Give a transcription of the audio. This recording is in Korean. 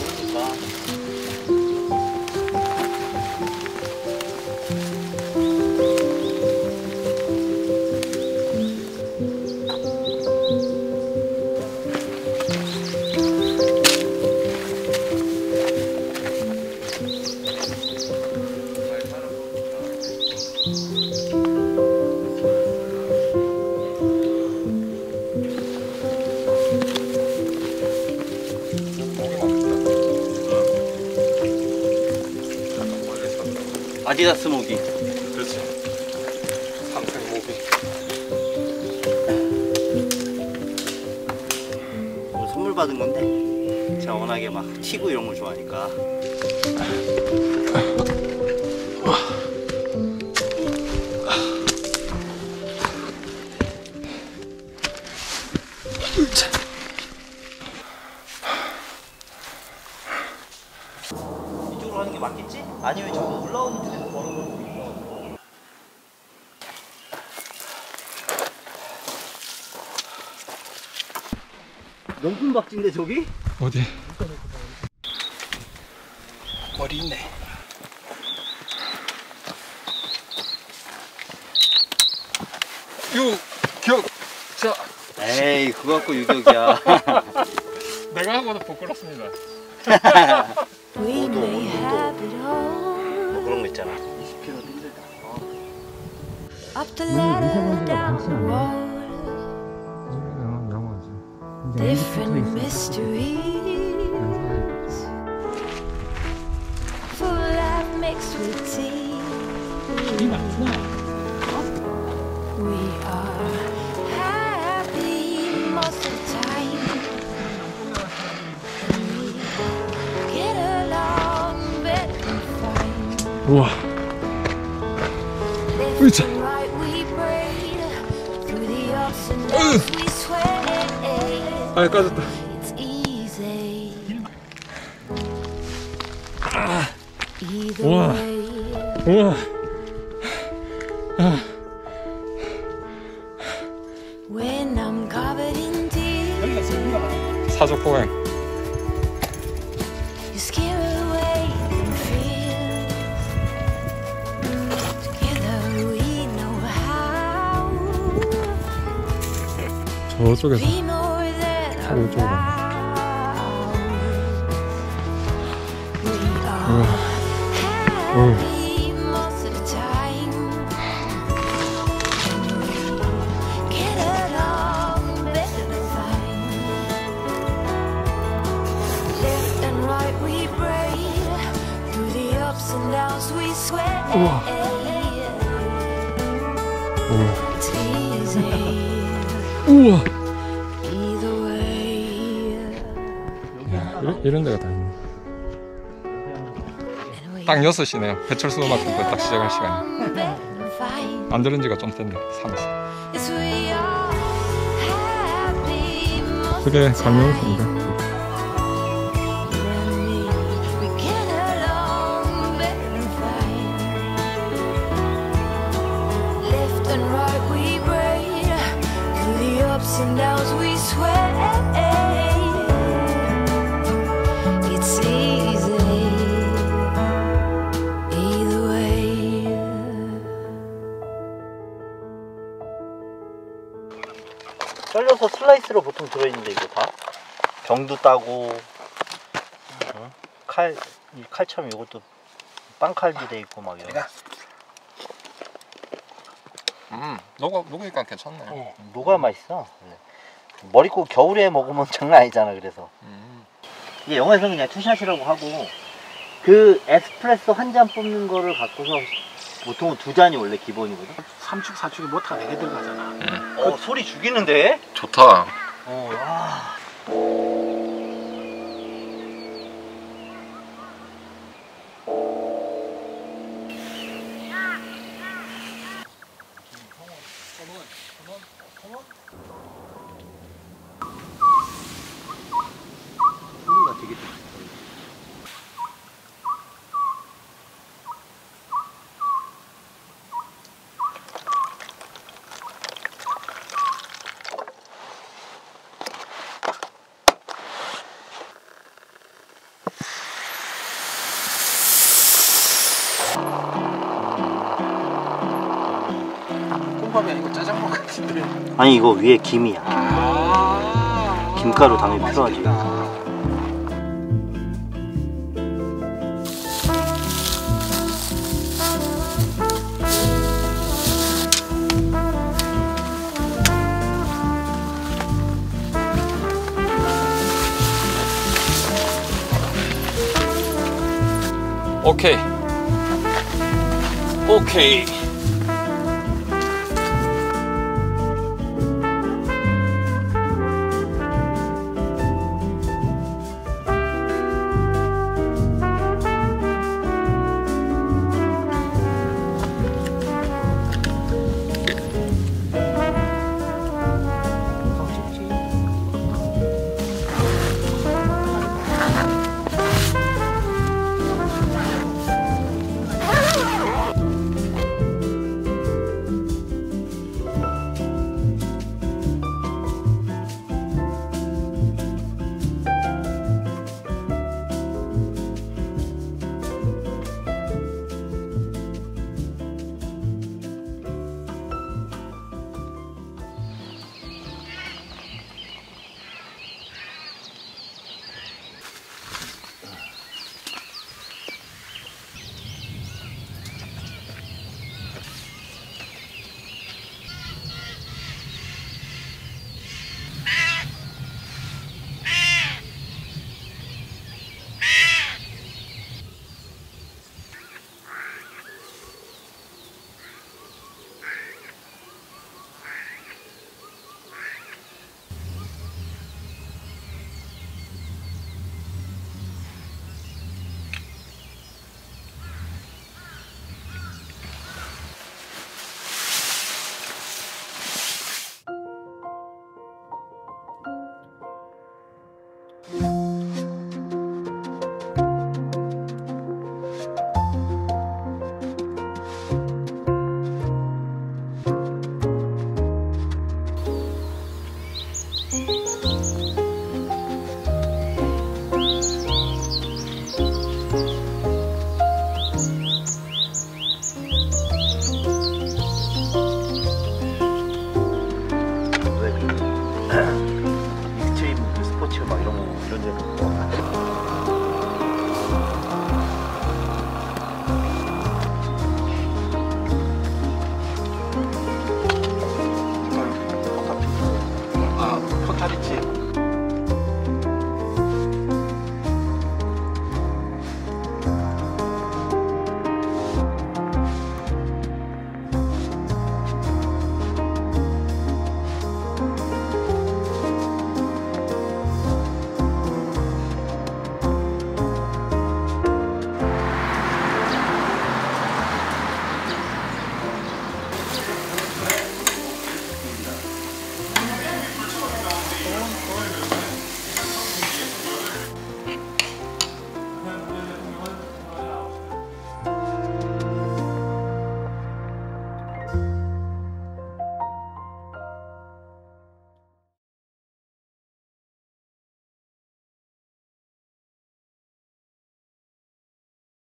我跟你。 아디다스 모기. 그렇지. 삼성 모기. 뭐 선물 받은 건데 제가 워낙에 막 튀고 이런 걸 좋아하니까. 이쪽으로 하는 게 맞겠지? 아니면 저거 올라오는 데서 걸어보는 게 있어. 명품 박쥐인데 저기? 어디? 머리 있네. 유 기억. 자, 에이 그거 갖고 유격이야. 내가 하고도 부끄럽습니다. 오도, 오도. 뭐. 그런 거 있잖아. 20kg 힘들다. Up Different mysteries. Full life mixed with tea. We are happy most of the time. We get along better than fine. 우 아, 까졌다. 우와. 우와. 사족 보행. 저쪽에서. Be more than 차로 이쪽으로. 이런, 데가 다 있네. 딱 6시네요. 배철수 음악 듣고 딱 시작할 시간이. 안 들은 지가 좀 됐네. 3시. Yes, we are happy most 그게. You and me, we get 썰려서 슬라이스로 보통 들어있는데 이거 다 병도 따고 어? 칼, 이 칼처럼 이것도 빵칼도 돼 있고 막 이런 음, 녹아, 녹으니까 괜찮네. 어, 뭐가 맛있어 원래. 머리국 겨울에 먹으면 장난 아니잖아 그래서 음. 이게 영화에서는 그냥 투샷이라고 하고 그 에스프레소 한 잔 뽑는 거를 갖고서 보통은 두 잔이 원래 기본이거든 삼축 사축이 못다 되게 들어가잖아. 어 소리 죽이는데 좋다. 어, 와. 볶음밥이 아니고 짜장면 같은데. 아니 이거 위에 김이야. 아. 김가루 당연히 필요하지. 맛있겠다. 오케이. 오케이. Bye.